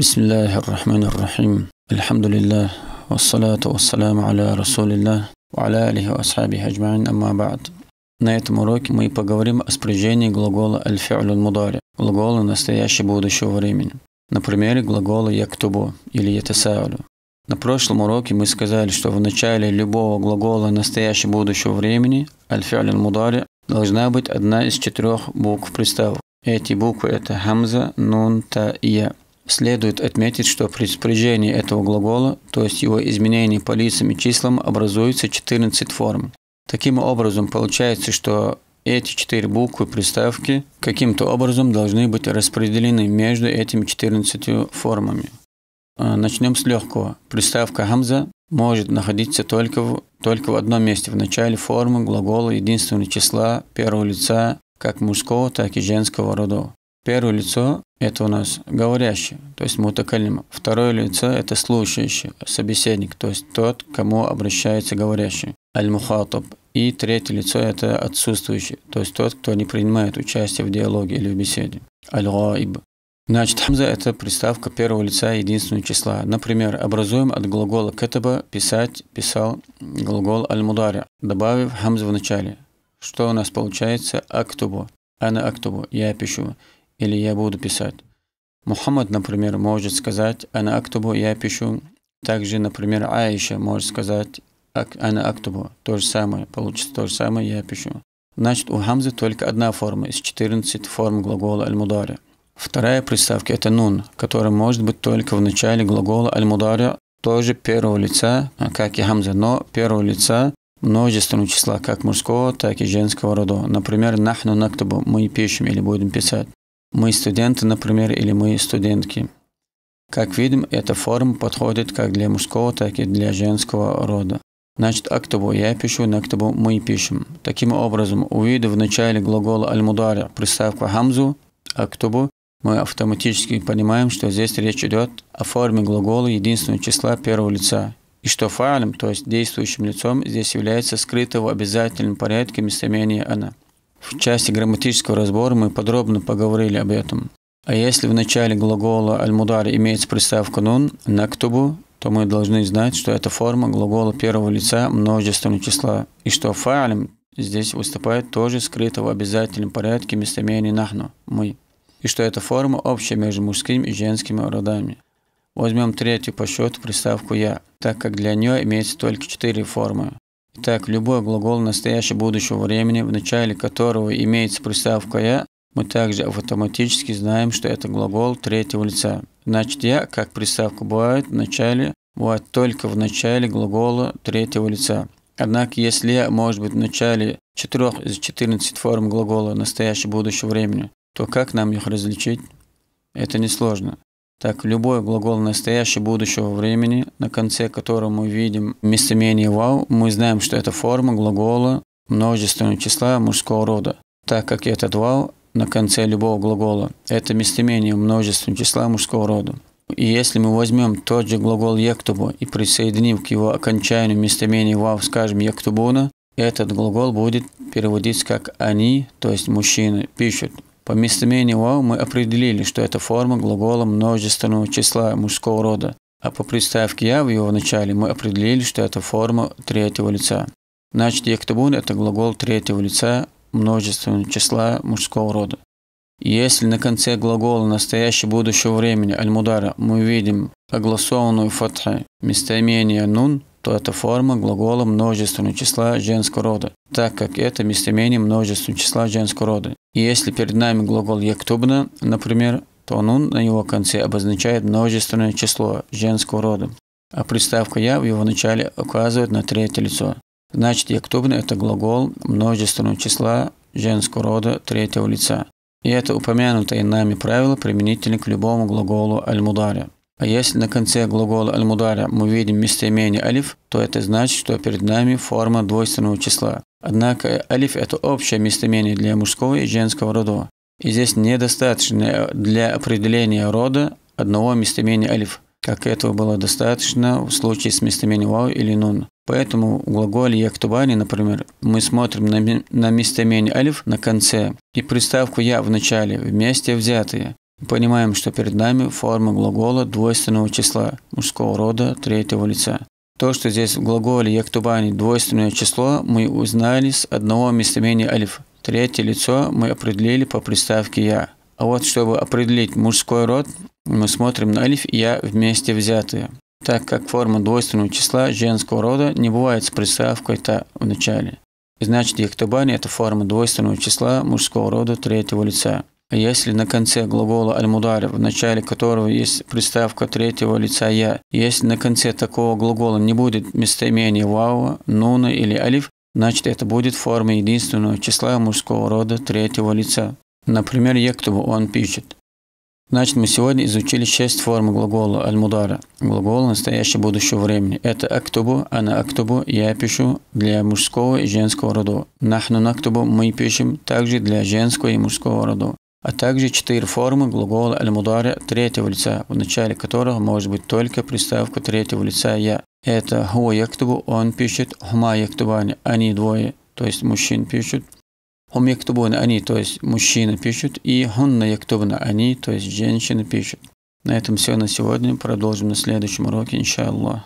بسم الله الرحمن الرحيم الحمد لله والصلاة والسلام على رسول الله وعلى آله وأصحابه أجمعين أما بعد На этом уроке мы поговорим о спряжении глагола аль-фи'лю мудари, глагола настоящего будущего времени. На примере глагола яктубу или ятасаалю. На прошлом уроке мы сказали, что в начале любого глагола настоящего будущего времени аль-фи'лю мудари должна быть одна из четырех букв приставок. Эти буквы это хамза, нун, та и я. Следует отметить, что при спряжении этого глагола, то есть его изменении по лицам и числам, образуется 14 форм. Таким образом, получается, что эти четыре буквы приставки каким-то образом должны быть распределены между этими 14 формами. А, начнем с легкого. Приставка хамза может находиться только в, только в одном месте, в начале формы глагола единственного числа первого лица как мужского, так и женского родов. Первое лицо – это у нас говорящий, то есть мутакалим. Второе лицо – это слушающий, собеседник, то есть тот, кому обращается говорящий. Аль-мухатаб. И третье лицо – это отсутствующий, то есть тот, кто не принимает участие в диалоге или в беседе. Аль-гаиб. Значит, хамза – это приставка первого лица единственного числа. Например, образуем от глагола катаба – писать, писал глагол аль-мудари, добавив хамзу в начале. Что у нас получается? Актубу. Ана актубу. Я пишу или я буду писать. Мухаммад, например, может сказать «Ана актубу» – «Я пишу». Также, например, Аиша может сказать «Ана актубу» – то же самое, получится то же самое «Я пишу». Значит, у Хамзы только одна форма из 14 форм глагола «аль-мудари». Вторая приставка – это «нун», которая может быть только в начале глагола «аль-мудари», тоже первого лица, как и Хамза, но первого лица множественного числа, как мужского, так и женского рода. Например, «нахну нактабу» – «мы пишем» или будем писать. Мы студенты, например, или мы студентки. Как видим, эта форма подходит как для мужского, так и для женского рода. Значит, актубу я пишу, на актубу мы пишем. Таким образом, увидев в начале глагола аль-мудари приставку хамзу, актубу, мы автоматически понимаем, что здесь речь идет о форме глагола единственного числа первого лица. И что фаалем, то есть действующим лицом, здесь является скрытого в обязательном порядке местоимение «она». В части грамматического разбора мы подробно поговорили об этом. А если в начале глагола аль-мудар имеется приставка нун, нактубу, то мы должны знать, что это форма глагола первого лица множественного числа, и что фаалем здесь выступает тоже скрыто в обязательном порядке местоимение нахну, мы, и что эта форма общая между мужским и женскими родами. Возьмем третью по счету приставку «я», так как для нее имеется только четыре формы. Итак, любой глагол настоящего будущего времени, в начале которого имеется приставка «я», мы также автоматически знаем, что это глагол третьего лица. Значит, «я» как приставка бывает в начале, бывает только в начале глагола третьего лица. Однако, если «я» может быть в начале четырех из 14 форм глагола настоящего будущего времени, то как нам их различить? Это несложно. Так, любой глагол настоящего будущего времени, на конце которого мы видим местоимение «вау», мы знаем, что это форма глагола множественного числа мужского рода, так как этот «вау» на конце любого глагола – это местоимение множественного числа мужского рода. И если мы возьмем тот же глагол «яктубу» и присоединим к его окончанию местоимение «вау», скажем «яктубуна», этот глагол будет переводиться как «они», то есть мужчины, пишут. По местоимению «вау» мы определили, что это форма глагола множественного числа мужского рода, а по приставке «я» в его начале мы определили, что это форма третьего лица. Значит, «яктабун» – это глагол третьего лица множественного числа мужского рода. Если на конце глагола настоящего будущего времени аль-мудара мы видим огласованную фатха местоимение «нун», то это форма глагола множественного числа женского рода, так как это местоимение множественного числа женского рода. И если перед нами глагол «яктубна», например, то он на его конце обозначает множественное число женского рода, а приставка «я» в его начале указывает на третье лицо. Значит, «яктубна» – это глагол множественного числа женского рода третьего лица. И это упомянутое нами правило применительно к любому глаголу аль-мудари. А если на конце глагола аль-мударя мы видим местоимение алиф, то это значит, что перед нами форма двойственного числа. Однако алиф – это общее местоимение для мужского и женского рода. И здесь недостаточно для определения рода одного местоимения алиф, как этого было достаточно в случае с местоимением вау или нун. Поэтому в глаголе яктубани, например, мы смотрим на, на местоимение алиф на конце и приставку я в начале вместе взятые. Понимаем, что перед нами форма глагола двойственного числа мужского рода третьего лица. То, что здесь в глаголе яктубани двойственное число, мы узнали с одного местоимения алиф. Третье лицо мы определили по приставке «я». А вот чтобы определить мужской род, мы смотрим на алиф и «я» вместе взятые, так как форма двойственного числа женского рода не бывает с приставкой «та» в начале. Значит, яктубани – это форма двойственного числа мужского рода третьего лица. А если на конце глагола аль-мудари, в начале которого есть приставка третьего лица «я», если на конце такого глагола не будет местоимения вау, нуна или алиф, значит это будет форма единственного числа мужского рода третьего лица. Например, «яктубу» – он пишет. Значит, мы сегодня изучили шесть форм глагола аль-мудара, глагола настоящего будущего времени. Это актубу, ана актубу, я пишу для мужского и женского рода. Нахну нактубу, мы пишем также для женского и мужского рода а также четыре формы глагола аль-мудари третьего лица, в начале которого может быть только приставка третьего лица «я». Это «хуа яктубу» – он пишет, «хума яктубани» – они двое, то есть мужчин пишут, «хум яктубуна» – они, то есть мужчина пишут, и «хунна яктубна» – они, то есть женщины пишут. На этом все на сегодня. Продолжим на следующем уроке, иншаллах.